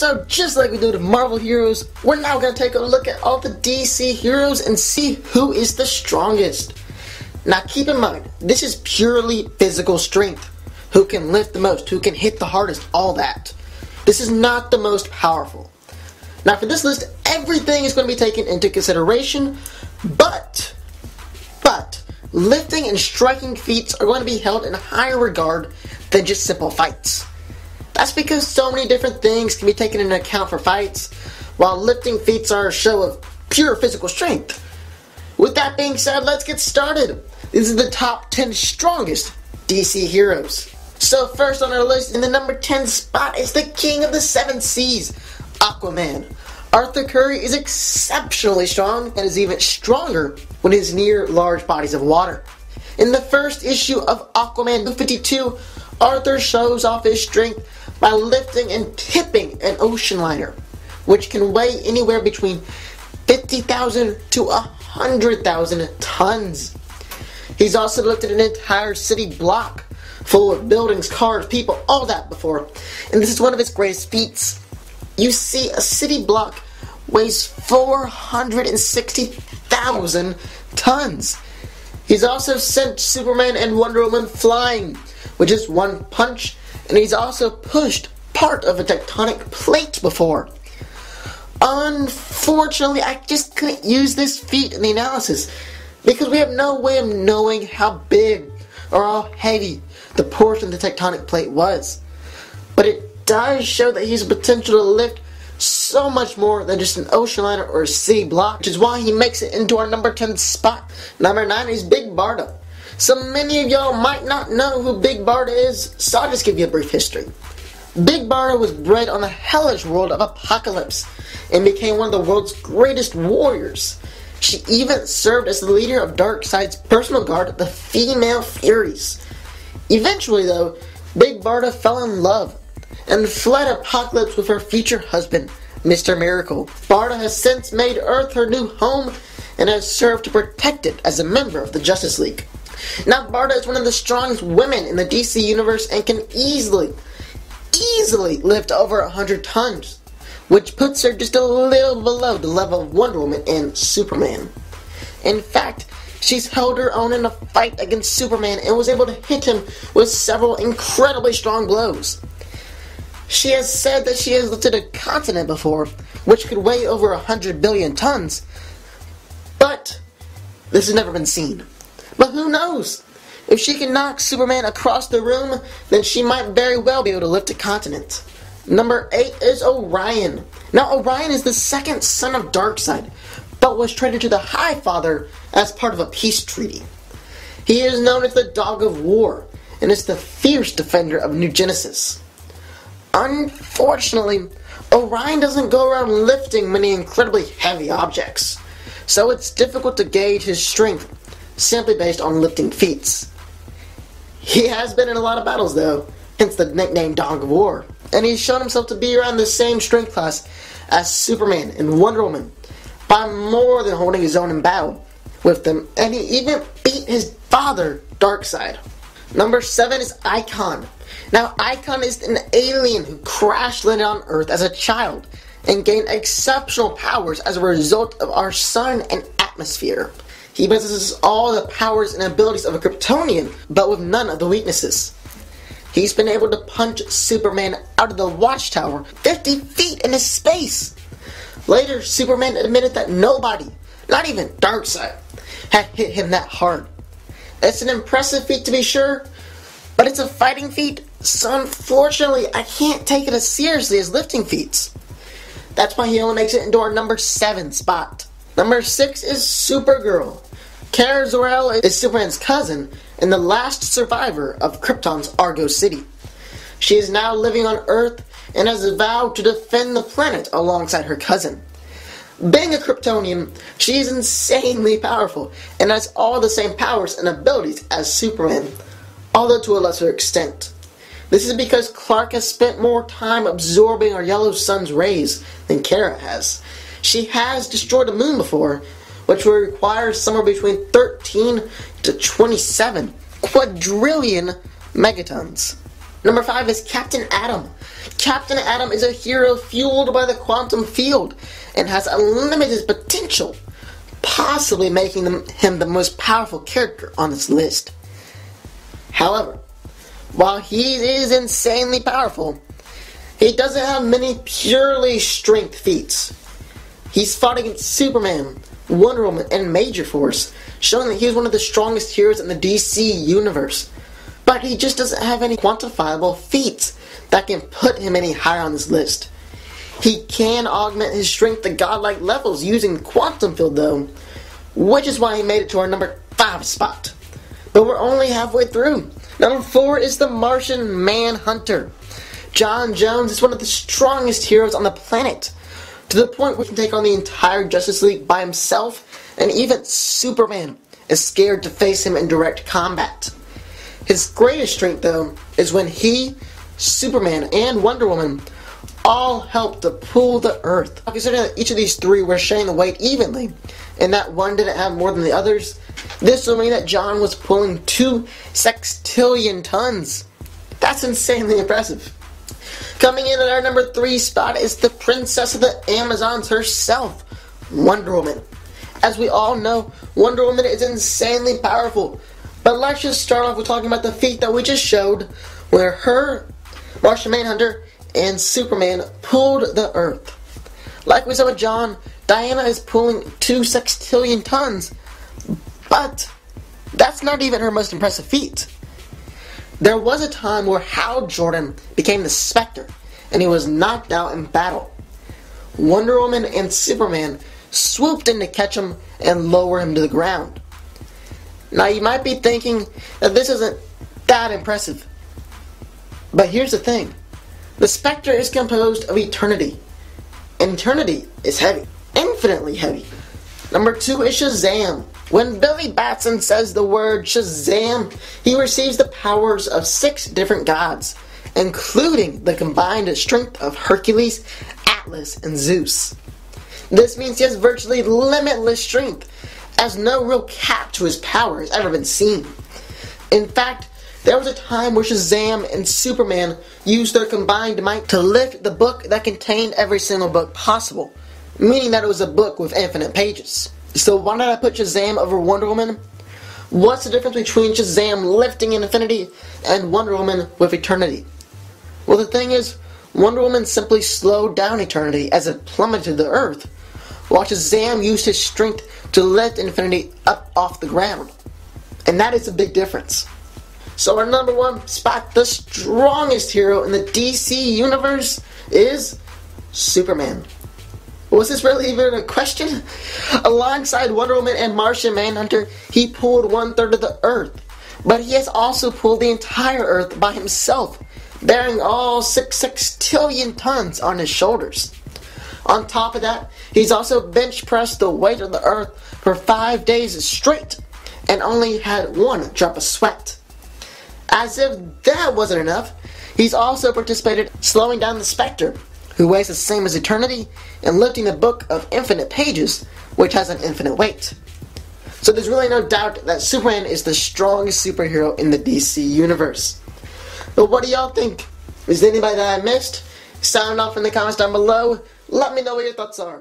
So just like we do with Marvel heroes, we're now going to take a look at all the DC heroes and see who is the strongest. Now keep in mind, this is purely physical strength. Who can lift the most, who can hit the hardest, all that. This is not the most powerful. Now for this list, everything is going to be taken into consideration, but, but, lifting and striking feats are going to be held in higher regard than just simple fights. That's because so many different things can be taken into account for fights, while lifting feats are a show of pure physical strength. With that being said, let's get started. This is the top 10 strongest DC heroes. So, first on our list, in the number 10 spot, is the King of the Seven Seas, Aquaman. Arthur Curry is exceptionally strong and is even stronger when he's near large bodies of water. In the first issue of Aquaman 252, Arthur shows off his strength by lifting and tipping an ocean liner, which can weigh anywhere between 50,000 to 100,000 tons. He's also lifted an entire city block full of buildings, cars, people, all that before. And this is one of his greatest feats. You see, a city block weighs 460,000 tons. He's also sent Superman and Wonder Woman flying, which is one punch and he's also pushed part of a tectonic plate before. Unfortunately, I just couldn't use this feat in the analysis because we have no way of knowing how big or how heavy the portion of the tectonic plate was. But it does show that he has potential to lift so much more than just an ocean liner or a city block, which is why he makes it into our number 10 spot. Number 9 is Big Barda. So many of y'all might not know who Big Barda is, so I'll just give you a brief history. Big Barda was bred on the hellish world of Apokolips and became one of the world's greatest warriors. She even served as the leader of Darkseid's personal guard, the Female Furies. Eventually, though, Big Barda fell in love and fled Apokolips with her future husband, Mr. Miracle. Barda has since made Earth her new home and has served to protect it as a member of the Justice League. Now, Barda is one of the strongest women in the DC universe and can easily, easily lift over 100 tons, which puts her just a little below the level of Wonder Woman and Superman. In fact, she's held her own in a fight against Superman and was able to hit him with several incredibly strong blows. She has said that she has lifted a continent before, which could weigh over 100 billion tons, but this has never been seen. But who knows? If she can knock Superman across the room, then she might very well be able to lift a continent. Number 8 is Orion. Now, Orion is the second son of Darkseid, but was traded to the High Father as part of a peace treaty. He is known as the Dog of War, and is the fierce defender of New Genesis. Unfortunately, Orion doesn't go around lifting many incredibly heavy objects, so it's difficult to gauge his strength simply based on lifting feats. He has been in a lot of battles though, hence the nickname Dog of War, and he's shown himself to be around the same strength class as Superman and Wonder Woman by more than holding his own in battle with them, and he even beat his father, Darkseid. Number 7 is Icon. Now, Icon is an alien who crash landed on Earth as a child and gained exceptional powers as a result of our sun and atmosphere. He possesses all the powers and abilities of a Kryptonian, but with none of the weaknesses. He's been able to punch Superman out of the watchtower 50 feet into space. Later, Superman admitted that nobody, not even Darkseid, had hit him that hard. It's an impressive feat to be sure, but it's a fighting feat, so unfortunately, I can't take it as seriously as lifting feats. That's why he only makes it into our number 7 spot. Number 6 is Supergirl. Kara Zor-El is Superman's cousin and the last survivor of Krypton's Argo City. She is now living on Earth and has vowed to defend the planet alongside her cousin. Being a Kryptonian, she is insanely powerful and has all the same powers and abilities as Superman, although to a lesser extent. This is because Clark has spent more time absorbing our yellow sun's rays than Kara has. She has destroyed a moon before, which would require somewhere between 13 to 27 quadrillion megatons. Number five is Captain Atom. Captain Atom is a hero fueled by the quantum field and has unlimited potential, possibly making them, him the most powerful character on this list. However, while he is insanely powerful, he doesn't have many purely strength feats. He's fought against Superman, Wonder Woman, and Major Force, showing that he's one of the strongest heroes in the DC universe. But he just doesn't have any quantifiable feats that can put him any higher on this list. He can augment his strength to godlike levels using quantum field though, which is why he made it to our number 5 spot. But we're only halfway through. Number 4 is the Martian Manhunter. J'onn J'onzz is one of the strongest heroes on the planet, to the point where he can take on the entire Justice League by himself, and even Superman is scared to face him in direct combat. His greatest strength, though, is when he, Superman, and Wonder Woman all help to pull the Earth. Considering that each of these three were sharing the weight evenly, and that one didn't have more than the others, this will mean that J'onn was pulling two sextillion tons. That's insanely impressive. Coming in at our number three spot is the princess of the Amazons herself, Wonder Woman. As we all know, Wonder Woman is insanely powerful. But let's just start off with talking about the feat that we just showed, where her, Martian Manhunter, and Superman pulled the Earth. Like we saw with J'onn, Diana is pulling two sextillion tons, but that's not even her most impressive feat. There was a time where Hal Jordan became the Spectre, and he was knocked out in battle. Wonder Woman and Superman swooped in to catch him and lower him to the ground. Now you might be thinking that this isn't that impressive. But here's the thing. The Spectre is composed of eternity. Eternity is heavy. Infinitely heavy. Number two is Shazam. When Billy Batson says the word Shazam, he receives the powers of six different gods, including the combined strength of Hercules, Atlas, and Zeus. This means he has virtually limitless strength, as no real cap to his power has ever been seen. In fact, there was a time where Shazam and Superman used their combined might to lift the book that contained every single book possible, meaning that it was a book with infinite pages. So why did I put Shazam over Wonder Woman? What's the difference between Shazam lifting infinity and Wonder Woman with eternity? Well, the thing is, Wonder Woman simply slowed down eternity as it plummeted to the earth, while Shazam used his strength to lift infinity up off the ground. And that is a big difference. So our number one spot, the strongest hero in the DC universe, is Superman. Was this really even a question? Alongside Wonder Woman and Martian Manhunter, he pulled one third of the Earth. But he has also pulled the entire Earth by himself, bearing all six sextillion tons on his shoulders. On top of that, he's also bench pressed the weight of the Earth for five days straight and only had one drop of sweat. As if that wasn't enough, he's also participated slowing down the Spectre who weighs the same as eternity, and lifting the book of infinite pages, which has an infinite weight. So there's really no doubt that Superman is the strongest superhero in the DC universe. But what do y'all think? Is there anybody that I missed? Sound off in the comments down below. Let me know what your thoughts are.